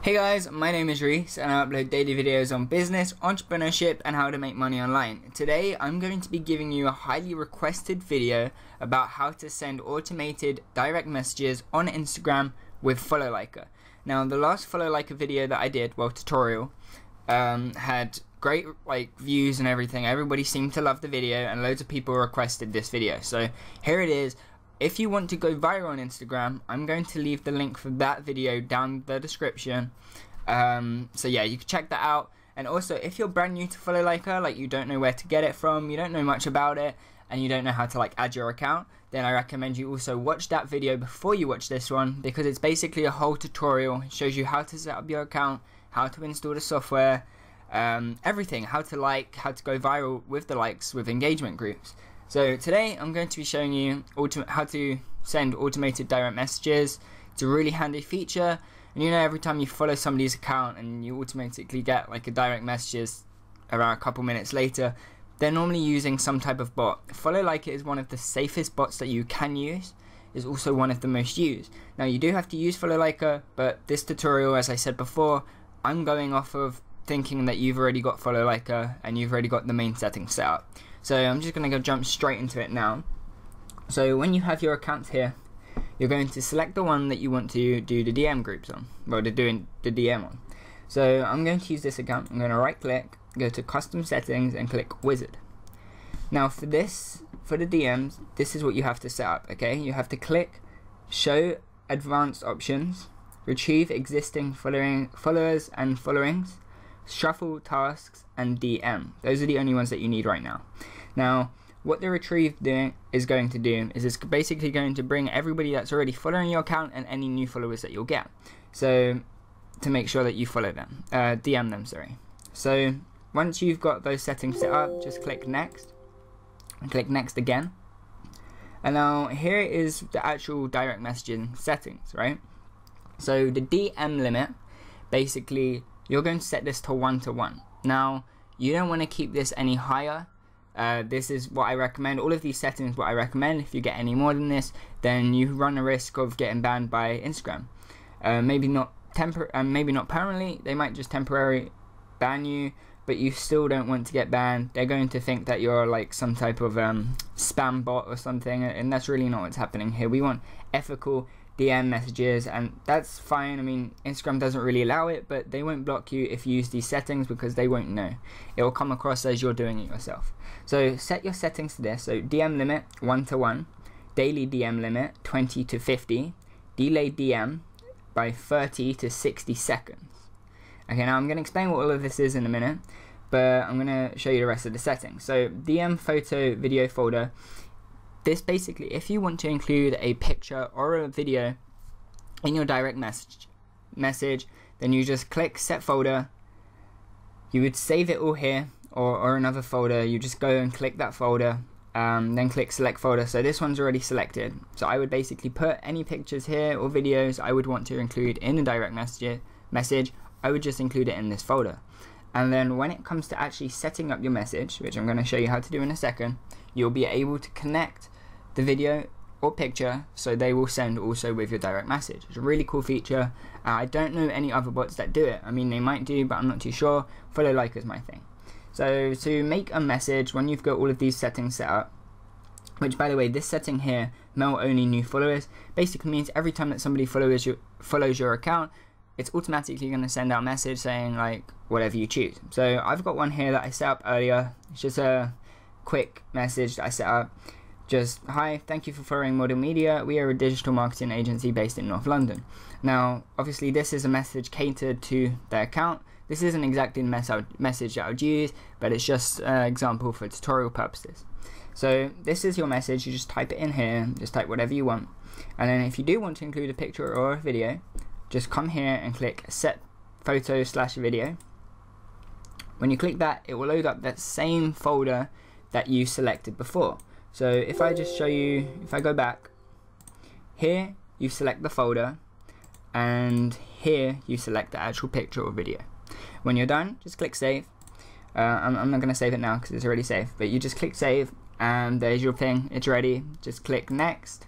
Hey guys, my name is Reece and I upload daily videos on business, entrepreneurship and how to make money online. Today I'm going to be giving you a highly requested video about how to send automated direct messages on Instagram with Follow Liker. Now the last Follow Liker video that I did, well tutorial, um, had great like views and everything. Everybody seemed to love the video and loads of people requested this video. So here it is if you want to go viral on Instagram, I'm going to leave the link for that video down the description. Um, so yeah, you can check that out. And also, if you're brand new to Follow Liker, like you don't know where to get it from, you don't know much about it, and you don't know how to like add your account, then I recommend you also watch that video before you watch this one because it's basically a whole tutorial. It shows you how to set up your account, how to install the software, um, everything, how to like, how to go viral with the likes with engagement groups. So today I'm going to be showing you how to send automated direct messages. It's a really handy feature and you know every time you follow somebody's account and you automatically get like a direct messages around a couple minutes later they're normally using some type of bot. Follow Liker is one of the safest bots that you can use is also one of the most used. Now you do have to use Follow Liker, but this tutorial, as I said before, I'm going off of thinking that you've already got Follow Liker and you've already got the main settings set up. So I'm just going to go jump straight into it now. So when you have your account here, you're going to select the one that you want to do the DM groups on, well, to doing the DM on. So I'm going to use this account. I'm going to right click, go to custom settings and click wizard. Now for this, for the DMs, this is what you have to set up, okay? You have to click show advanced options, retrieve existing following followers and followings, shuffle tasks, and DM. Those are the only ones that you need right now. Now, what the retrieve doing is going to do is it's basically going to bring everybody that's already following your account and any new followers that you'll get. So to make sure that you follow them, uh, DM them, sorry. So once you've got those settings set up, just click next and click next again. And now here is the actual direct messaging settings, right? So the DM limit, basically you're going to set this to one to one. Now, you don't want to keep this any higher. Uh, this is what I recommend. All of these settings, what I recommend. If you get any more than this, then you run a risk of getting banned by Instagram. Uh, maybe not tempor- uh, maybe not permanently. They might just temporarily ban you, but you still don't want to get banned. They're going to think that you're like some type of um, spam bot or something, and that's really not what's happening here. We want ethical, DM messages, and that's fine. I mean, Instagram doesn't really allow it, but they won't block you if you use these settings because they won't know. It will come across as you're doing it yourself. So set your settings to this. So DM limit 1 to 1, daily DM limit 20 to 50, delay DM by 30 to 60 seconds. Okay, now I'm going to explain what all of this is in a minute, but I'm going to show you the rest of the settings. So DM photo video folder this basically, if you want to include a picture or a video in your direct message, message, then you just click set folder. You would save it all here or, or another folder. You just go and click that folder, um, then click select folder. So this one's already selected. So I would basically put any pictures here or videos I would want to include in a direct message. Message. I would just include it in this folder. And then when it comes to actually setting up your message, which I'm going to show you how to do in a second, you'll be able to connect the video or picture so they will send also with your direct message. It's a really cool feature. Uh, I don't know any other bots that do it. I mean, they might do, but I'm not too sure. Follow like is my thing. So to make a message, when you've got all of these settings set up, which by the way, this setting here, mail only new followers, basically means every time that somebody follows your, follows your account, it's automatically going to send out a message saying like whatever you choose. So I've got one here that I set up earlier. It's just a quick message that I set up. Just hi thank you for following model media. We are a digital marketing agency based in north london. Now obviously this is a message catered to their account. This isn't exactly the mes message that i would use but it's just an example for tutorial purposes. So this is your message. You just type it in here. Just type whatever you want. And then if you do want to include a picture or a video just come here and click set photo slash video when you click that it will load up that same folder that you selected before so if I just show you, if I go back, here you select the folder and here you select the actual picture or video. When you're done, just click save. Uh, I'm, I'm, not going to save it now because it's already saved, but you just click save and there's your thing, it's ready. Just click next,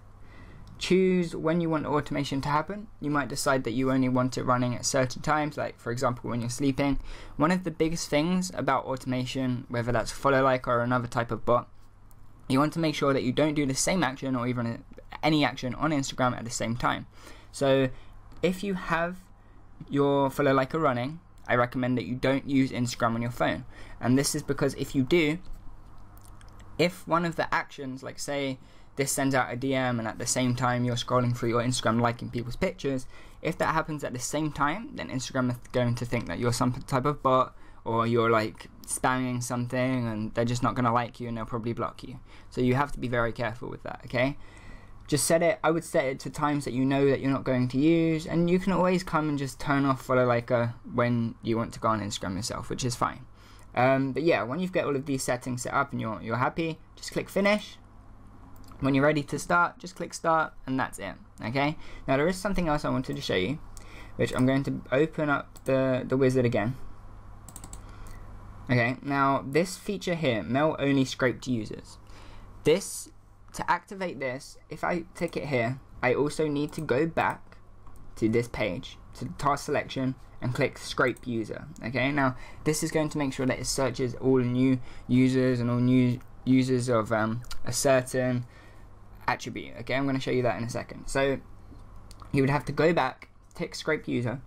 choose when you want automation to happen. You might decide that you only want it running at certain times, like for example when you're sleeping. One of the biggest things about automation, whether that's follow like or another type of bot, you want to make sure that you don't do the same action or even any action on Instagram at the same time. So if you have your follow like running, I recommend that you don't use Instagram on your phone. And this is because if you do, if one of the actions, like say this sends out a DM and at the same time you're scrolling through your Instagram liking people's pictures, if that happens at the same time, then Instagram is going to think that you're some type of bot or you're like spamming something and they're just not going to like you and they'll probably block you. So you have to be very careful with that, okay? Just set it, I would set it to times that you know that you're not going to use and you can always come and just turn off follow liker when you want to go on Instagram yourself, which is fine. Um, but yeah, when you've got all of these settings set up and you're, you're happy, just click finish. When you're ready to start, just click start and that's it. Okay. Now there is something else I wanted to show you, which I'm going to open up the, the wizard again. Okay, now this feature here, mail only scraped users. This, to activate this, if I tick it here, I also need to go back to this page, to task selection, and click scrape user. Okay, now this is going to make sure that it searches all new users and all new users of um, a certain attribute. Okay, I'm going to show you that in a second. So you would have to go back, tick scrape user,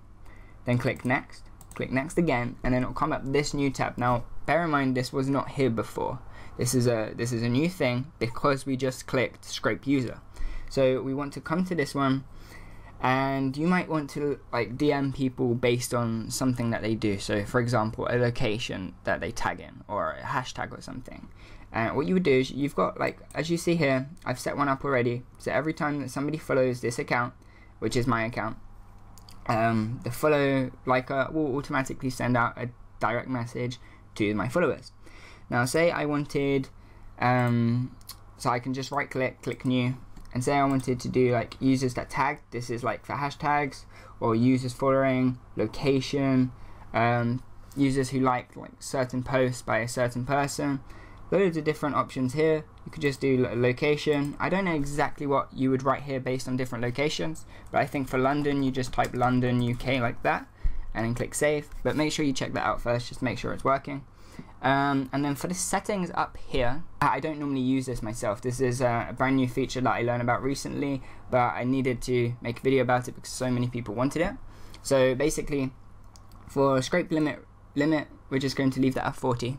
then click next, click next again, and then it'll come up this new tab. Now bear in mind this was not here before. This is a this is a new thing because we just clicked scrape user. So we want to come to this one and you might want to like DM people based on something that they do. So, for example, a location that they tag in or a hashtag or something. And what you would do is you've got like as you see here, I've set one up already. So every time that somebody follows this account, which is my account, um, the follow liker will automatically send out a direct message to my followers. Now, say I wanted, um, so I can just right click, click new, and say I wanted to do like users that tag this is like for hashtags or users following location um, users who like like certain posts by a certain person loads of different options here you could just do location I don't know exactly what you would write here based on different locations but I think for London you just type London UK like that and then click save but make sure you check that out first just make sure it's working um, and then for the settings up here, I don't normally use this myself. This is a brand new feature that I learned about recently, but I needed to make a video about it because so many people wanted it. So basically, for scrape limit, limit, we're just going to leave that at 40.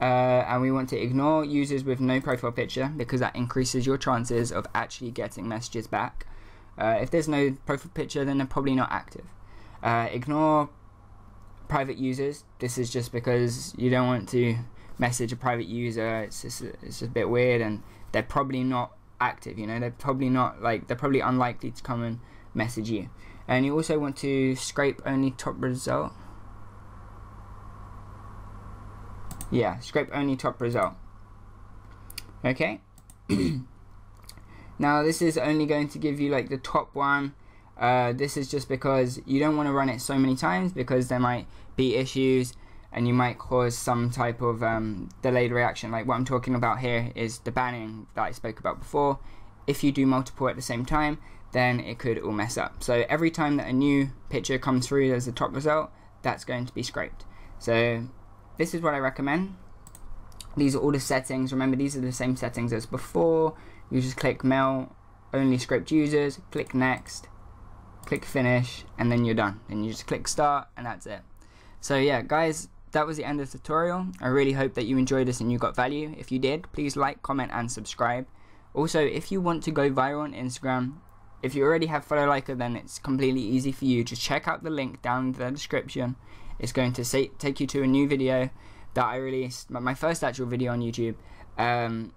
Uh, and we want to ignore users with no profile picture because that increases your chances of actually getting messages back. Uh, if there's no profile picture, then they're probably not active. Uh, ignore private users. This is just because you don't want to message a private user. It's just it's just a bit weird, and they're probably not active. You know, they're probably not like they're probably unlikely to come and message you. And you also want to scrape only top result. Yeah, scrape only top result. Okay. now this is only going to give you like the top one uh, this is just because you don't want to run it so many times because there might be issues and you might cause some type of um, delayed reaction. Like what I'm talking about here is the banning that I spoke about before. If you do multiple at the same time, then it could all mess up. So every time that a new picture comes through as the top result, that's going to be scraped. So this is what I recommend. These are all the settings. Remember, these are the same settings as before. You just click mail only scraped users, click next, click finish, and then you're done. And you just click start, and that's it. So yeah, guys, that was the end of the tutorial. I really hope that you enjoyed this and you got value. If you did, please like, comment, and subscribe. Also, if you want to go viral on Instagram, if you already have follow liker, then it's completely easy for you. Just check out the link down in the description. It's going to say, take you to a new video that I released, my first actual video on YouTube. Um,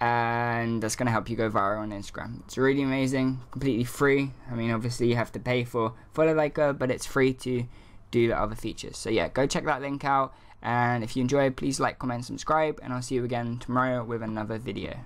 and that's going to help you go viral on Instagram. It's really amazing, completely free. I mean, obviously you have to pay for follow liker, but it's free to do the other features. So yeah, go check that link out. And if you enjoyed, please like, comment, subscribe, and I'll see you again tomorrow with another video.